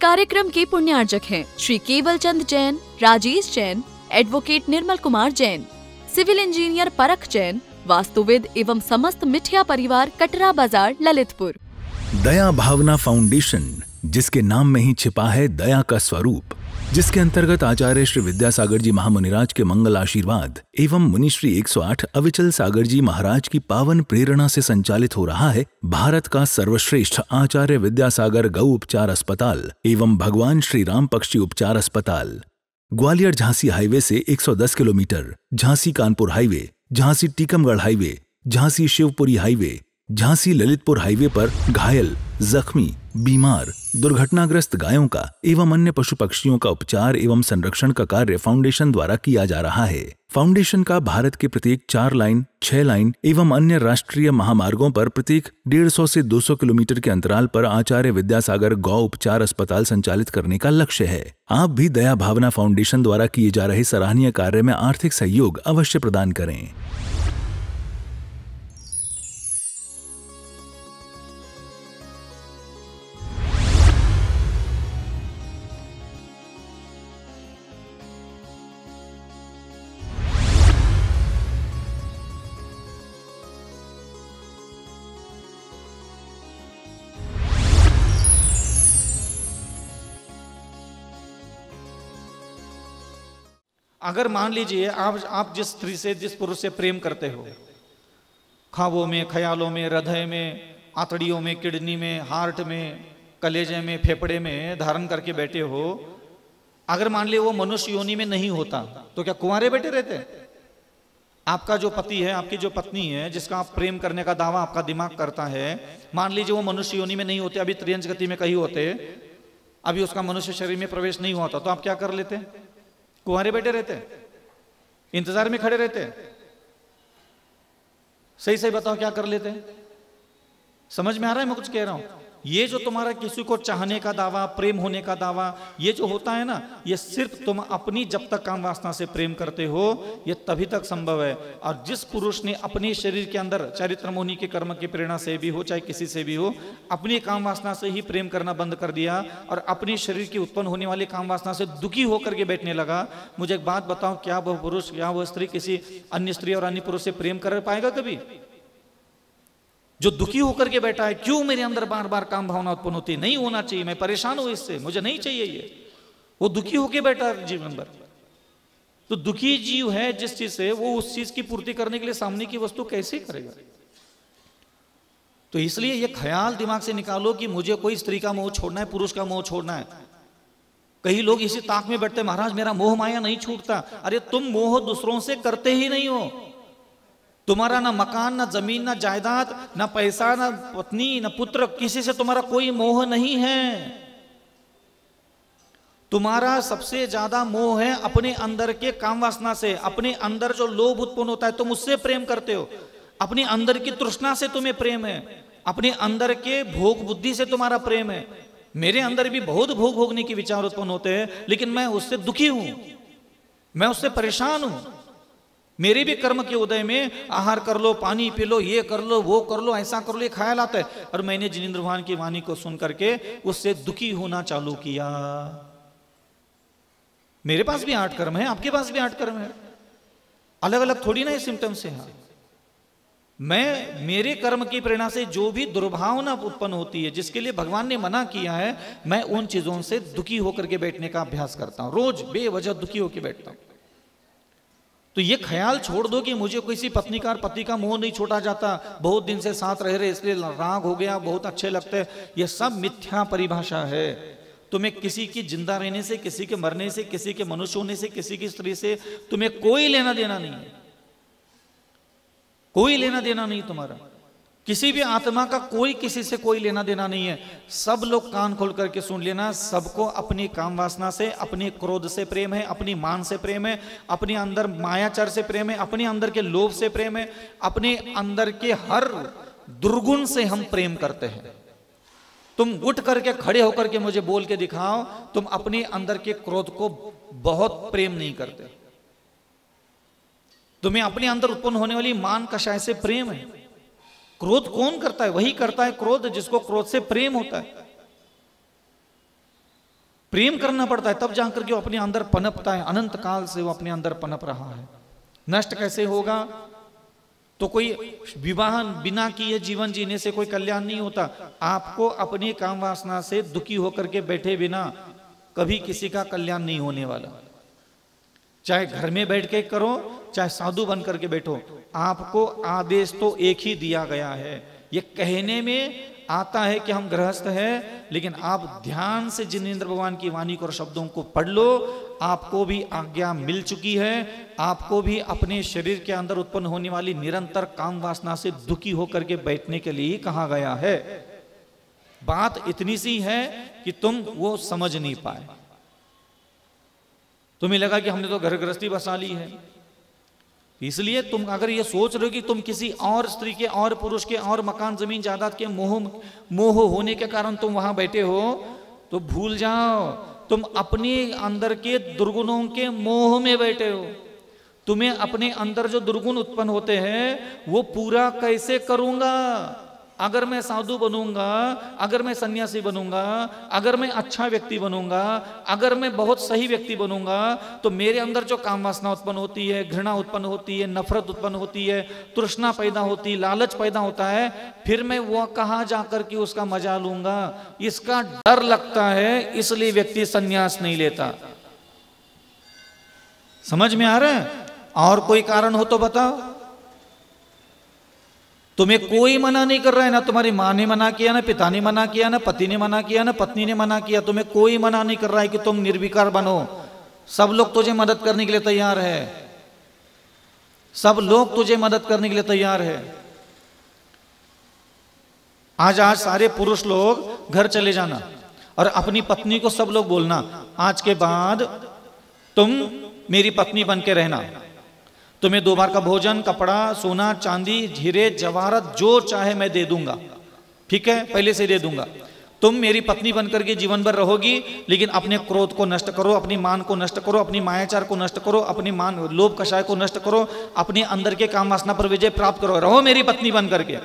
कार्यक्रम के पुण्यार्जक हैं Shri Keval Chand Jain, Rajesh Jain, advocate Nirmal Kumar Jain, civil engineer Parakh Jain, वास्तुविद एवं समस्त मिठिया परिवार कटरा बाज़ार, ललितपुर। दया भावना फाउंडेशन, जिसके नाम में ही छिपा है दया का स्वरूप। जिसके अंतर्गत आचार्य श्री विद्यासागर जी महामुनिराज के मंगल आशीर्वाद एवं मुनिश्री 108 अविचल सागर जी महाराज की पावन प्रेरणा से संचालित हो रहा है, भारत का सर्वश्रेष्ठ आचार्य विद्यासागर गौ उपचार अस्पताल एवं भगवान श्री राम पक्षी उपचार अस्पताल। ग्वालियर झांसी हाईवे से 110 kilometre, Jhansi Kanpur highway, Jhansi Tikamgarh highway, Jhansi Shivpuri highway, Jhansi Lalitpur highway पर घायल, जख्मी बीमार, दुर्घटनाग्रस्त गायों का एवं अन्य पशु पक्षियों का उपचार एवं संरक्षण का कार्य फाउंडेशन द्वारा किया जा रहा है। फाउंडेशन का भारत के प्रत्येक चार लाइन, छह लाइन एवं अन्य राष्ट्रीय महामार्गों पर प्रत्येक डेढ़ सौ से 200 किलोमीटर के अंतराल पर आचार्य विद्यासागर गौ उपचार अस्पताल संचालित करने का लक्ष्य है। आप भी दया भावना फाउंडेशन द्वारा किए जा रहे सराहनीय कार्य में आर्थिक सहयोग अवश्य प्रदान करें। अगर मान लीजिए आप आप जिस स्त्री से, जिस पुरुष से प्रेम करते हो खाबों में, ख्यालों में, हृदय में, आतड़ियों में, किडनी में, हार्ट में, कलेजे में, फेफड़े में धारण करके बैठे हो, अगर मान लीजिए वो मनुष्य योनि में नहीं होता तो क्या कुंवारे बैठे रहते आपका जो पति है, आपकी जो पत्नी है, जिसका आप प्रेम करने का दावा आपका दिमाग करता है, मान लीजिए वो मनुष्य योनि में नहीं होते, अभी त्रियंश गति में कहीं होते, अभी उसका मनुष्य शरीर में प्रवेश नहीं हुआ था तो आप क्या कर लेते कुंवारे बैठे रहते हैं, इंतज़ार में खड़े रहते हैं। सही सही बताओ, क्या कर लेते हैं? समझ में आ रहा है मैं कुछ कह रहा हूँ? ये जो तुम्हारा किसी को चाहने का दावा, प्रेम होने का दावा, ये जो होता है ना, ये सिर्फ़ तुम अपनी जब तक काम वासना से प्रेम करते हो, ये तभी तक संभव है। और जिस पुरुष ने अपने शरीर के अंदर चरित्र मोहनी के कर्म की प्रेरणा से भी हो, चाहे किसी से भी हो, अपनी काम वासना से ही प्रेम करना बंद कर दिया और अपने शरीर की उत्पन्न होने वाली काम वासना से दुखी होकर के बैठने लगा, मुझे एक बात बताओ, क्या वह पुरुष या वह स्त्री किसी अन्य स्त्री और अन्य पुरुष से प्रेम कर पाएगा कभी? जो दुखी होकर के बैठा है, क्यों मेरे अंदर बार बार काम भावना उत्पन्न होती नहीं होना चाहिए? मैं परेशान हूँ इससे, मुझे नहीं चाहिए ये। वो दुखी होकर बैठा है जीवन भर। तो दुखी जीव है जिस चीज़ से, वो उस चीज़ की पूर्ति करने के लिए सामने की वस्तु कैसे करेगा? तो इसलिए ये ख्याल दिमाग से निकालो कि मुझे कोई स्त्री का मोह छोड़ना है, पुरुष का मोह छोड़ना है। कई लोग इसी ताक में बैठते महाराज, मेरा मोह माया नहीं छूटता। अरे, तुम मोह दूसरों से करते ही नहीं हो। तुम्हारा ना मकान, ना ज़मीन, ना जायदाद, ना पैसा, ना पत्नी, ना पुत्र, किसी से तुम्हारा कोई मोह नहीं है। तुम्हारा सबसे ज़्यादा मोह है अपने अंदर के काम वासना से, अपने अंदर जो लोभ उत्पन्न होता है, तुम उससे प्रेम करते हो। अपने अंदर की तृष्णा से तुम्हें प्रेम है। अपने अंदर के भोग बुद्धि से तुम्हारा प्रेम है। मेरे अंदर भी बहुत भोग भोगने के विचार उत्पन्न होते हैं, लेकिन मैं उससे दुखी हूँ। मैं उससे परेशान हूँ। मेरे भी कर्म के उदय में आहार कर लो, पानी पी लो, ये कर लो, वो कर लो, ऐसा कर लो, ये ख्याल आता है। और मैंने जिनेन्द्र भान की वाणी को सुन करके उससे दुखी होना चालू किया। मेरे पास भी आठ कर्म है, आपके पास भी आठ कर्म है। अलग अलग थोड़ी ना ये सिम्टम्स है। मैं, मेरे कर्म की प्रेरणा से जो भी दुर्भावना उत्पन्न होती है, जिसके लिए भगवान ने मना किया है, मैं उन चीज़ों से दुखी होकर के बैठने का अभ्यास करता हूँ। रोज बेवजह दुखी होकर बैठता हूँ। तो ये ख्याल छोड़ दो कि मुझे किसी पत्नी का पति का मोह नहीं छोटा जाता। बहुत दिन से साथ रह रहे, इसलिए राग हो गया, बहुत अच्छे लगते ये सब मिथ्या परिभाषा है। तुम्हें किसी की ज़िंदा रहने से, किसी के मरने से, किसी के मनुष्य होने से, किसी की स्त्री से तुम्हें कोई लेना देना नहीं है। कोई लेना देना नहीं तुम्हारा। किसी भी आत्मा का कोई किसी से कोई लेना देना नहीं है। सब लोग कान खोल करके सुन लेना, सबको अपनी काम वासना से, अपने क्रोध से प्रेम है, अपनी मान से प्रेम है, अपने अंदर मायाचर से प्रेम है, अपने अंदर के लोभ से प्रेम है, अपने अंदर के हर दुर्गुण से हम प्रेम करते हैं। तुम उठ करके खड़े होकर के मुझे बोल के दिखाओ, तुम अपने अंदर के क्रोध को बहुत प्रेम नहीं करते। तुम्हें अपने अंदर उत्पन्न होने वाली मान कषाय से प्रेम है? क्रोध कौन करता है? वही करता है क्रोध जिसको क्रोध से प्रेम होता है। प्रेम करना पड़ता है, तब जाकर के वो अपने अंदर पनपता है। अनंत काल से वो अपने अंदर पनप रहा है। नष्ट कैसे होगा? तो कोई विवाह बिना किए जीवन जीने से कोई कल्याण नहीं होता। आपको अपनी काम वासना से दुखी होकर के बैठे बिना कभी किसी का कल्याण नहीं होने वाला। चाहे घर में बैठ के करो चाहे साधु बन करके बैठो, आपको आदेश तो एक ही दिया गया है। ये कहने में आता है कि हम गृहस्थ हैं, लेकिन आप ध्यान से जिनेन्द्र भगवान की वाणी को और शब्दों को पढ़ लो, आपको भी आज्ञा मिल चुकी है, आपको भी अपने शरीर के अंदर उत्पन्न होने वाली निरंतर काम वासना से दुखी होकर के बैठने के लिए कहा गया है। बात इतनी सी है कि तुम वो समझ नहीं पाए। तुम्हें लगा कि हमने तो घर गृहस्थी बसा ली है। इसलिए तुम अगर ये सोच रहे हो कि तुम किसी और स्त्री के और पुरुष के और मकान, ज़मीन, जायदाद के मोह मोह होने के कारण तुम वहाँ बैठे हो तो भूल जाओ। तुम अपने अंदर के दुर्गुणों के मोह में बैठे हो। तुम्हें अपने अंदर जो दुर्गुण उत्पन्न होते हैं, वो पूरा कैसे करूँगा? अगर मैं साधु बनूँगा, अगर मैं सन्यासी बनूँगा, अगर मैं अच्छा व्यक्ति बनूँगा, अगर मैं बहुत सही व्यक्ति बनूँगा तो मेरे अंदर जो काम वासना उत्पन्न होती है, घृणा उत्पन्न होती है, नफरत उत्पन्न होती है, तृष्णा पैदा होती है लालच पैदा होता है, फिर मैं वो कहा जाकर के उसका मज़ा लूँगा? इसका डर लगता है, इसलिए व्यक्ति संन्यास नहीं लेता। समझ में आ रहा है? और कोई कारण हो तो बताओ। तुम्हें कोई मना नहीं कर रहा है ना तुम्हारी माँ ने मना किया, ना पिता ने मना किया, ना पति ने मना किया, ना पत्नी ने मना किया। तुम्हें कोई मना नहीं कर रहा है कि तुम निर्विकार बनो। सब लोग तुझे मदद करने के लिए तैयार है। सब लोग तुझे मदद करने के लिए तैयार है। आज आज सारे पुरुष लोग घर चले जाना और अपनी पत्नी को सब लोग बोलना, आज के बाद तुम मेरी पत्नी बन के रहना। तुम्हें दो बार का भोजन, कपड़ा, सोना, चांदी हीरे जवाहरत, जो चाहे मैं दे दूँगा। ठीक है? पहले से दे दूँगा। तुम मेरी पत्नी बनकर के जीवन भर रहोगी, लेकिन अपने क्रोध को नष्ट करो, अपनी मान को नष्ट करो, अपनी मायाचार को नष्ट करो, अपनी मान, लोभ कषाय को नष्ट करो, अपने अंदर के काम वासना पर विजय प्राप्त करो। रहो मेरी पत्नी बन करके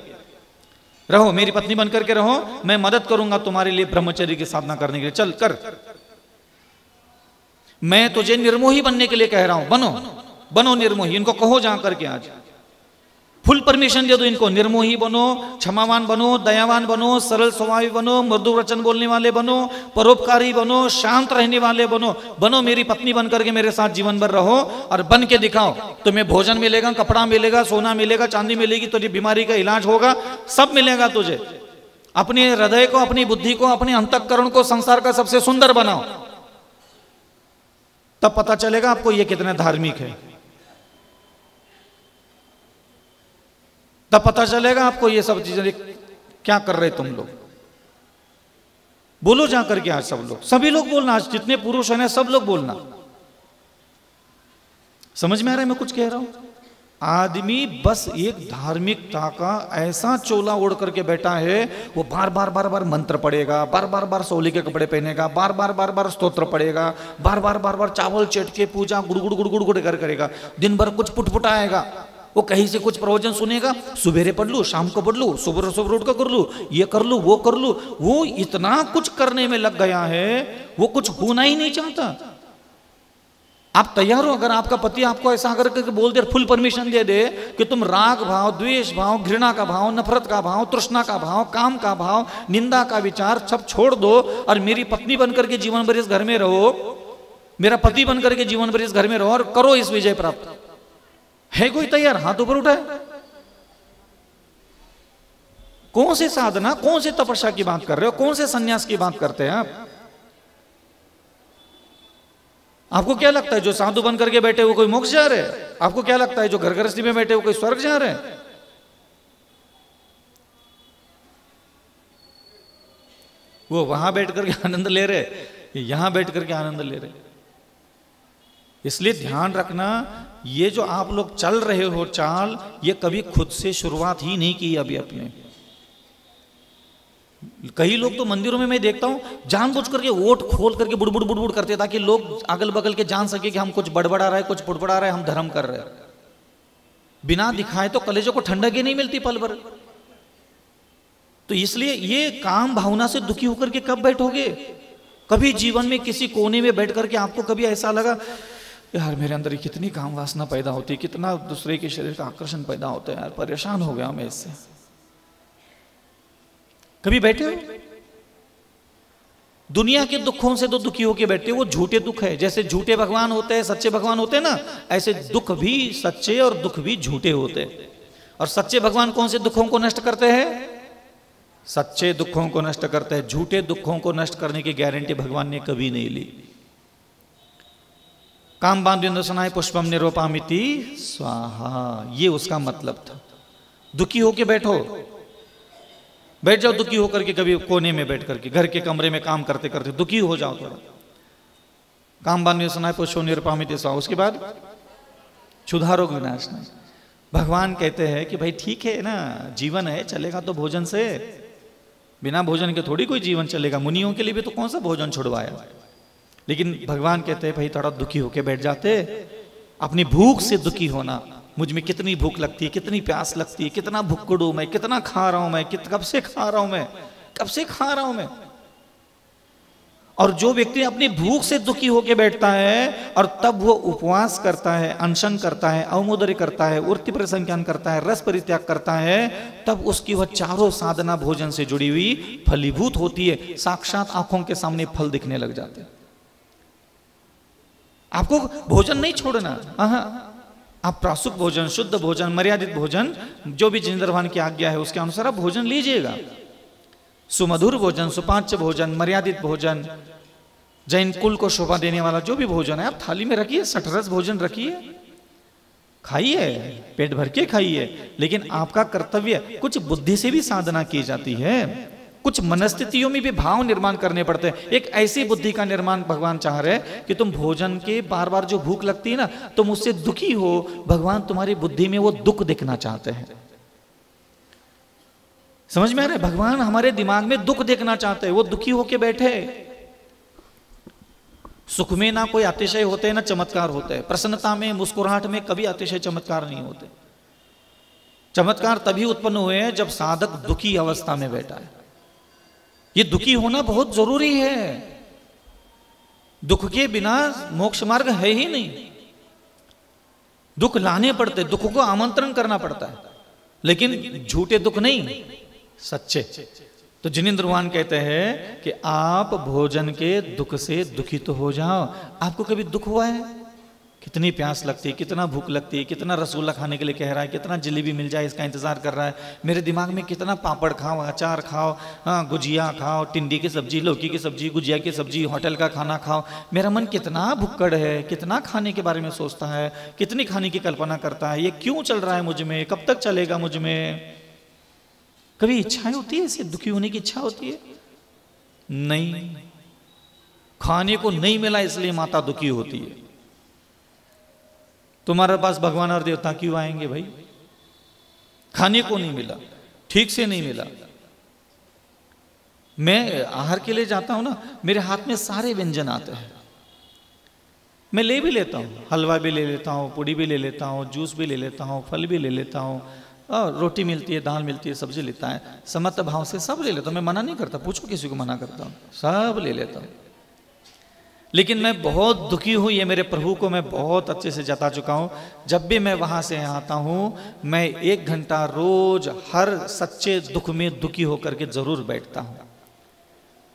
रहो, मेरी पत्नी बनकर के रहो। मैं मदद करूँगा तुम्हारे लिए ब्रह्मचर्य की साधना करने के लिए। चल, कर। मैं तुझे निर्मोही बनने के लिए कह रहा हूँ। बनो। बनो निर्मोही, इनको कहो जा करके आज। फुल परमिशन दे दो इनको, निर्मोही बनो, क्षमावान बनो, दयावान बनो, सरल स्वभावी बनो, मृदु वचन बोलने वाले बनो, परोपकारी बनो, शांत रहने वाले बनो बनो मेरी पत्नी बन करके मेरे साथ जीवन भर रहो और बन के दिखाओ, तुम्हें भोजन मिलेगा, कपड़ा मिलेगा, सोना मिलेगा, चांदी मिलेगी तुझे बीमारी का इलाज होगा, सब मिलेगा तुझे। अपने हृदय को, अपनी बुद्धि को, अपने अंतकरण को, संसार का सबसे सुंदर बनाओ। तब पता चलेगा आपको ये कितने धार्मिक है। तब पता चलेगा आपको ये सब चीज़ें क्या कर रहे तुम लोग? बोलो जा करके आज सब लोग। सभी लोग बोलना, आज जितने पुरुष हैं सब लोग बोलना। समझ में आ रहा है मैं कुछ कह रहा हूँ? आदमी बस एक धार्मिकता का ऐसा चोला ओढ़ करके बैठा है, वो बार बार बार बार मंत्र पड़ेगा बार बार बार सोली के कपड़े पहनेगा, बार बार बार बार स्तोत्र पड़ेगा बार बार बार बार चावल चेट के पूजा गुड़गुड़ गुड़गुड़ गुड़ कर करेगा। दिन भर कुछ पुटपुटाएगा। वो कहीं से कुछ प्रवचन सुनेगा, सुबेरे पढ़ लू, शाम को पढ़ लू, सुबह सुबह उठ कर लू, ये कर लू, वो कर लू, वो इतना कुछ करने में लग गया है, वो कुछ होना ही नहीं चाहता। आप तैयार हो, अगर आपका पति आपको ऐसा अगर करके बोल दे, फुल परमिशन दे दे कि तुम राग भाव, द्वेष भाव, घृणा का भाव, नफरत का भाव, तृष्णा का भाव, काम का भाव, निंदा का विचार सब छोड़ दो और मेरी पत्नी बनकर के जीवन भर इस घर में रहो, मेरा पति बनकर के जीवन भर इस घर में रहो और करो इस विजय प्राप्त। है कोई तैयार? हाथ ऊपर उठाए। कौन से साधना, कौन से तपस्या की बात कर रहे हो? कौन से संन्यास की बात करते हैं आप? आपको क्या लगता है, जो साधु बन करके बैठे हुए कोई मोक्ष जा रहे हैं? आपको क्या लगता है, जो घर गृहस्थी में बैठे हुए कोई स्वर्ग जा रहे हैं? वो वहाँ बैठ करके आनंद ले रहे यहाँ बैठ करके आनंद ले रहे इसलिए ध्यान रखना, ये जो आप लोग चल रहे हो चाल, ये कभी खुद से शुरुआत ही नहीं की अभी अपने। कई लोग तो मंदिरों में मैं देखता हूँ जानबूझ करके वोट खोल करके बुड़बुड़ बुड़बुड़ करते ताकि लोग अगल बगल के जान सके कि हम कुछ बड़बड़ा रहे, कुछ पुड़बड़ा रहे, हम धर्म कर रहे बिना दिखाए तो कलेजों को ठंडक ही नहीं मिलती पल भर। तो इसलिए ये काम भावना से दुखी होकर के कब बैठोगे? कभी जीवन में किसी कोने में बैठ करके आपको कभी ऐसा लगा यार, मेरे अंदर कितनी काम वासना पैदा होती है, कितना दूसरे के शरीर का आकर्षण पैदा होता है यार, परेशान हो गया मैं इससे। कभी बैठे हो? दुनिया के दुखों से तो दुखी होके बैठे वो झूठे दुख है। जैसे झूठे भगवान होते हैं, सच्चे भगवान होते हैं ना, ऐसे दुख भी सच्चे और दुख भी झूठे होते हैं। और सच्चे भगवान कौन से दुखों को नष्ट करते हैं? सच्चे दुखों को नष्ट करते हैं, झूठे दुखों को नष्ट करने की गारंटी भगवान ने कभी नहीं ली। काम बाँध सुनाए, पुष्पम निरोपामिति स्वाहा, ये उसका मतलब था। दुखी होके बैठो। बैठ जाओ, दुखी होकर के कभी कोने में बैठ करके, घर के कमरे में काम करते करते दुखी हो जाओ थोड़ा। काम बाँध सुनाए पुष्पम निरोपामिति स्वाहा। उसके बाद क्षुधारोग विनाश नहीं। भगवान कहते हैं कि भाई ठीक है ना, जीवन है, चलेगा तो भोजन से। बिना भोजन के थोड़ी कोई जीवन चलेगा। मुनियों के लिए भी तो कौन सा भोजन छुड़वाया? लेकिन भगवान कहते हैं, भाई, थोड़ा दुखी होके बैठ जाते। अपनी भूख से दुखी होना। मुझमें कितनी भूख लगती है, कितनी प्यास लगती है, कितना भुक्कड़ू मैं, कितना खा रहा हूँ मैं, कित, कब से खा रहा हूँ मैं, कब से खा रहा हूँ मैं? और जो व्यक्ति अपनी भूख से दुखी होके बैठता है और तब वो उपवास करता है, अनशन करता है अवमुदरी करता है, उर्ति परिसंख्यान करता है, रस परित्याग करता है, तब उसकी वह चारों साधना भोजन से जुड़ी हुई फलीभूत होती है। साक्षात आँखों के सामने फल दिखने लग जाते हैं। आपको भोजन नहीं छोड़ना। आप प्रासुक भोजन, शुद्ध भोजन, मर्यादित भोजन, जो भी जिनेन्द्र भगवान की आज्ञा है, उसके अनुसार आप भोजन लीजिएगा। सुमधुर भोजन, सुपाच्य भोजन, मर्यादित भोजन, जैन कुल को शोभा देने वाला जो भी भोजन है, आप थाली में रखिए, सठरस भोजन रखिए। खाइए, पेट भर के खाइए, लेकिन आपका कर्तव्य कुछ बुद्धि से भी साधना की जाती है। कुछ मनस्थितियों में भी भाव निर्माण करने पड़ते हैं। एक ऐसी बुद्धि का निर्माण भगवान चाह रहे कि तुम भोजन के बार बार जो भूख लगती है ना, तुम उससे दुखी हो। भगवान तुम्हारी बुद्धि में वो दुख देखना चाहते हैं। समझ में आ रहा है? भगवान हमारे दिमाग में दुख देखना चाहते हैं। वो दुखी होके बैठे। सुख में ना कोई अतिशय होते, ना चमत्कार होते। हैं प्रसन्नता में, मुस्कुराहट में कभी अतिशय चमत्कार नहीं होते। चमत्कार तभी उत्पन्न हुए हैं जब साधक दुखी अवस्था में बैठा है। ये दुखी होना बहुत ज़रूरी है। दुख के बिना मोक्ष मार्ग है ही नहीं। दुख लाने पड़ते, दुख को आमंत्रण करना पड़ता है। लेकिन झूठे दुख नहीं, सच्चे। तो जिनेन्द्र भगवान कहते हैं कि आप भोजन के दुख से दुखी तो हो जाओ। आपको कभी दुख हुआ है? कितनी प्यास लगती है, कितना भूख लगती है, कितना रसगुल्ला खाने के लिए कह रहा है, कितना जलेबी मिल जाए इसका इंतज़ार कर रहा है। मेरे दिमाग में कितना पापड़ खाओ, अचार खाओ हाँ गुजिया खाओ, टिंडी की सब्ज़ी, लौकी की सब्ज़ी, गुजिया की सब्ज़ी, होटल का खाना खाओ। मेरा मन कितना भुक्कड़ है, कितना खाने के बारे में सोचता है, कितनी खाने की कल्पना करता है, ये क्यों चल रहा है मुझमें, कब तक चलेगा मुझमें? कभी इच्छाएँ होती है इसे दुखी होने की इच्छा होती है? नहीं। खाने को नहीं मिला, इसलिए माता दुखी होती है। तुम्हारे पास भगवान और देवता क्यों आएँगे भाई? खाने को नहीं मिला, ठीक से नहीं मिला। मैं आहार के लिए जाता हूँ ना, मेरे हाथ में सारे व्यंजन आते हैं। मैं ले भी लेता हूँ, हलवा भी ले लेता हूँ, पूड़ी भी ले लेता हूँ, जूस भी ले लेता हूँ, फल भी ले लेता हूँ, और रोटी मिलती है, दाल मिलती है, सब्ज़ी लेता है। समत भाव से सब ले लेता हूँ, मैं मना नहीं करता, पूछो किसी को मना करता हूँ, सब ले लेता हूँ। लेकिन मैं बहुत दुखी हूँ, ये मेरे प्रभु को मैं बहुत अच्छे से जता चुका हूँ। जब भी मैं वहाँ से आता हूँ, मैं एक घंटा रोज हर सच्चे दुख में दुखी होकर के ज़रूर बैठता हूँ।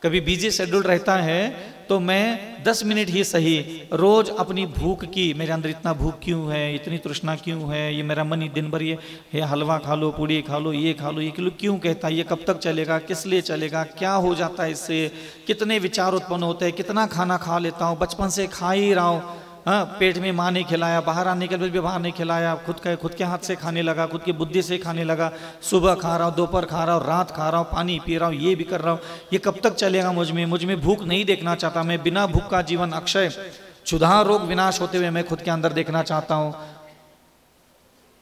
कभी बिज़ी शेड्यूल रहता है तो मैं दस मिनट ही सही रोज अपनी भूख की, मेरे अंदर इतना भूख क्यों है, इतनी तृष्णा क्यों है, ये मेरा मन ही दिन भर ये ये हलवा खा लो, पूड़ी खा लो, ये खा लो, ये किलो क्यों कहता है, ये कब तक चलेगा, किस लिए चलेगा, क्या हो जाता है इससे, कितने विचार उत्पन्न होते हैं, कितना खाना खा लेता हूँ, बचपन से खा ही रहा हूँ। हाँ पेट में माँ नहीं खिलाया, बाहर आने के बाद भी बाहर नहीं खिलाया, खुद का खुद के हाथ से खाने लगा, खुद की बुद्धि से खाने लगा, सुबह खा रहा हूँ, दोपहर खा रहा हूँ, रात खा रहा हूँ, पानी पी रहा हूँ, ये भी कर रहा हूँ। ये कब तक चलेगा मुझमें? मुझमें भूख नहीं देखना चाहता मैं, बिना भूख का जीवन अक्षय। क्षुधा रोग विनाश होते हुए मैं खुद के अंदर देखना चाहता हूँ।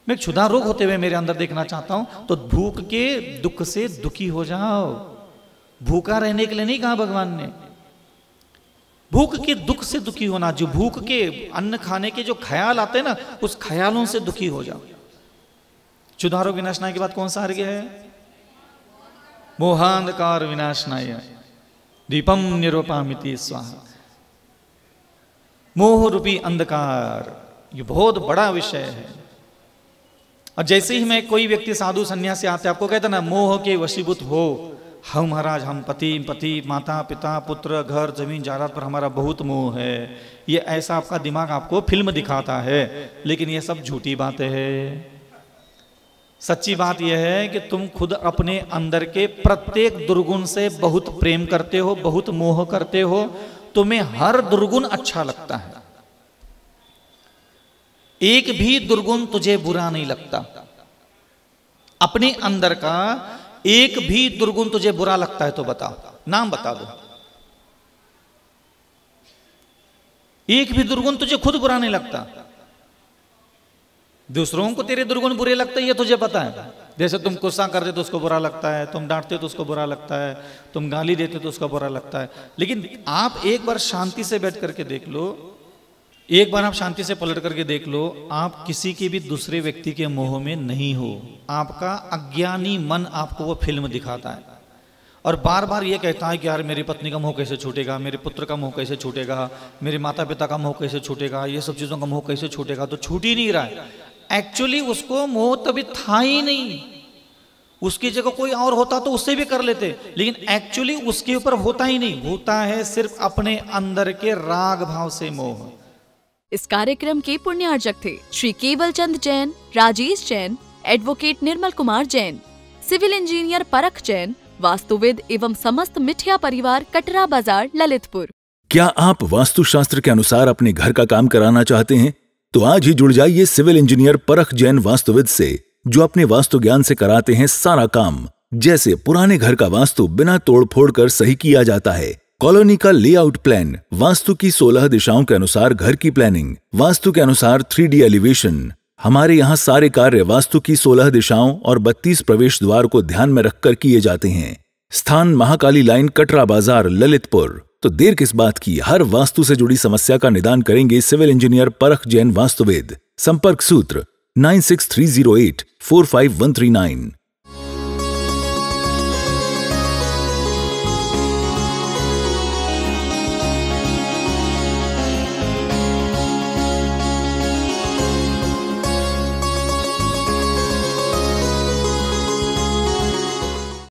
मैं क्षुधा रोग होते हुए मेरे अंदर देखना चाहता हूँ तो भूख के दुख से दुखी हो जाओ। भूखा रहने के लिए नहीं कहा भगवान ने। भूख के दुख से दुखी होना, जो भूख के अन्न खाने के जो ख्याल आते हैं ना, उस ख्यालों से दुखी हो जाओ। चुधारो विनाशनाय के बाद कौन सा अर्घ्य है? मोहांधकार विनाशनाय दीपम निरूपामिति स्वाहा। मोह रूपी अंधकार, ये बहुत बड़ा विषय है। और जैसे ही मैं कोई व्यक्ति साधु संन्यासी आते आपको कहते ना, मोह के वशीभूत हो। हम महाराज, हम पति पति, माता, पिता, पुत्र, घर, ज़मीन, जायदाद पर हमारा बहुत मोह है। ये ऐसा आपका दिमाग आपको फ़िल्म दिखाता है, लेकिन ये सब झूठी बातें हैं। सच्ची बात यह है कि तुम खुद अपने अंदर के प्रत्येक दुर्गुण से बहुत प्रेम करते हो, बहुत मोह करते हो। तुम्हें हर दुर्गुण अच्छा लगता है। एक भी दुर्गुण तुझे बुरा नहीं लगता। अपने अंदर का एक भी दुर्गुण तुझे बुरा लगता है तो बता नाम बता दो। एक भी दुर्गुण तुझे खुद बुरा नहीं लगता। दूसरों को तेरे दुर्गुण बुरे लगते हैं, ये तुझे पता है। जैसे तुम गुस्सा करते तो उसको बुरा लगता है, तुम डांटते हो तो उसको बुरा लगता है, तुम गाली देते हो तो उसको बुरा लगता है। लेकिन आप एक बार शांति से बैठ करके देख लो एक बार आप शांति से पलट करके देख लो, आप किसी के भी दूसरे व्यक्ति के मोह में नहीं हो। आपका अज्ञानी मन आपको वो फ़िल्म दिखाता है। और बार बार ये कहता है कि यार, मेरी पत्नी का मोह कैसे छूटेगा, मेरे पुत्र का मोह कैसे छूटेगा, मेरे माता पिता का मोह कैसे छूटेगा, ये सब चीज़ों का मोह कैसे छूटेगा तो छूट ही नहीं रहा है। एक्चुअली उसको मोह तभी था ही नहीं। उसकी जगह कोई और होता तो उससे भी कर लेते, लेकिन एक्चुअली उसके ऊपर होता ही नहीं। होता है सिर्फ़ अपने अंदर के राग भाव से मोह। इस कार्यक्रम के पुण्यार्जक थे Shri Keval Chand Jain, Rajesh Jain advocate Nirmal Kumar Jain civil engineer Parakh Jain, वास्तुविद एवं समस्त मिठिया परिवार कटरा बाज़ार, ललितपुर। क्या आप वास्तुशास्त्र के अनुसार अपने घर का काम कराना चाहते हैं? तो आज ही जुड़ जाइए सिविल इंजीनियर परख जैन वास्तुविद से, जो अपने वास्तु ज्ञान से कराते हैं सारा काम, जैसे पुराने घर का वास्तु बिना तोड़ फोड़ कर सही किया जाता है। कॉलोनी का लेआउट प्लान वास्तु की 16 दिशाओं के अनुसार घर की प्लानिंग वास्तु के अनुसार थ्री एलिवेशन हमारे यहाँ सारे कार्य वास्तु की 16 दिशाओं और 32 प्रवेश द्वार को ध्यान में रखकर किए जाते हैं। स्थान महाकाली लाइन कटरा बाज़ार, ललितपुर। तो देर किस बात की, हर वास्तु से जुड़ी समस्या का निदान करेंगे सिविल इंजीनियर परख जैन वास्तुवेद। संपर्क सूत्र nine six three zero eight four five one three nine